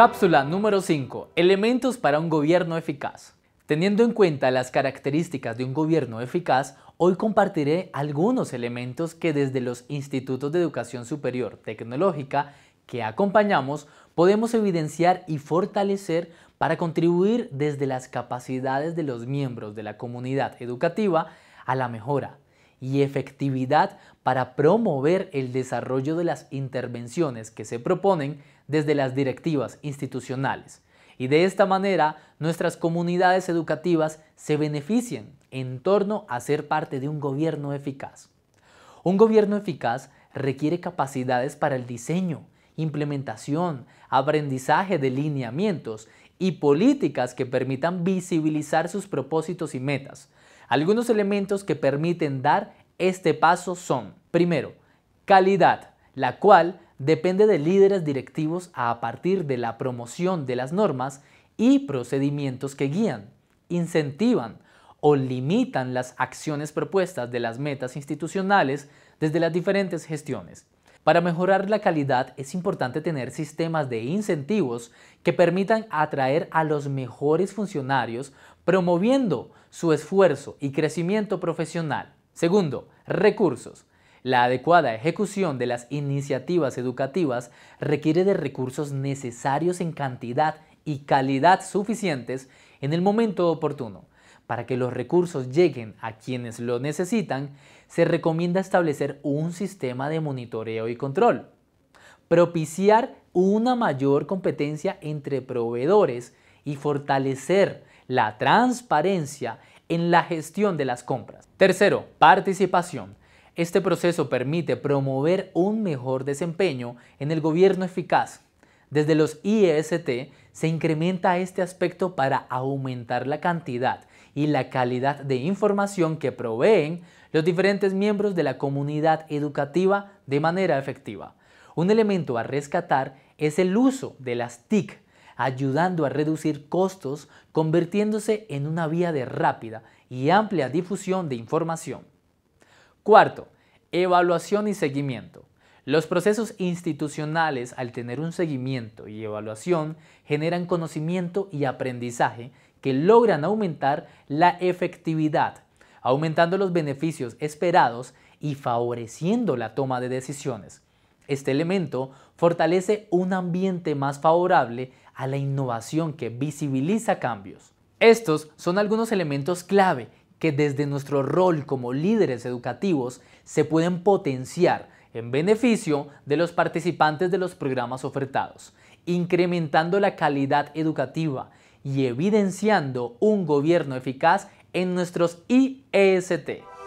Cápsula número 5. Elementos para un gobierno eficaz. Teniendo en cuenta las características de un gobierno eficaz, hoy compartiré algunos elementos que desde los institutos de educación superior tecnológica que acompañamos podemos evidenciar y fortalecer para contribuir desde las capacidades de los miembros de la comunidad educativa a la mejora y efectividad para promover el desarrollo de las intervenciones que se proponen desde las directivas institucionales. Y de esta manera nuestras comunidades educativas se beneficien en torno a ser parte de un gobierno eficaz. Un gobierno eficaz requiere capacidades para el diseño, implementación, aprendizaje de lineamientos y políticas que permitan visibilizar sus propósitos y metas. Algunos elementos que permiten dar este paso son, primero, calidad, la cual depende de líderes directivos a partir de la promoción de las normas y procedimientos que guían, incentivan o limitan las acciones propuestas de las metas institucionales desde las diferentes gestiones. Para mejorar la calidad es importante tener sistemas de incentivos que permitan atraer a los mejores funcionarios promoviendo su esfuerzo y crecimiento profesional. Segundo, recursos. La adecuada ejecución de las iniciativas educativas requiere de recursos necesarios en cantidad y calidad suficientes en el momento oportuno. Para que los recursos lleguen a quienes lo necesitan, se recomienda establecer un sistema de monitoreo y control. Propiciar una mayor competencia entre proveedores y fortalecer la transparencia en la gestión de las compras. Tercero, participación. Este proceso permite promover un mejor desempeño en el gobierno eficaz. Desde los IEST se incrementa este aspecto para aumentar la cantidad y la calidad de información que proveen los diferentes miembros de la comunidad educativa de manera efectiva. Un elemento a rescatar es el uso de las TIC, ayudando a reducir costos, convirtiéndose en una vía de rápida y amplia difusión de información. Cuarto, evaluación y seguimiento. Los procesos institucionales, al tener un seguimiento y evaluación, generan conocimiento y aprendizaje que logran aumentar la efectividad, aumentando los beneficios esperados y favoreciendo la toma de decisiones. Este elemento fortalece un ambiente más favorable a la innovación que visibiliza cambios. Estos son algunos elementos clave que desde nuestro rol como líderes educativos se pueden potenciar en beneficio de los participantes de los programas ofertados, incrementando la calidad educativa y evidenciando un gobierno eficaz en nuestros IEST.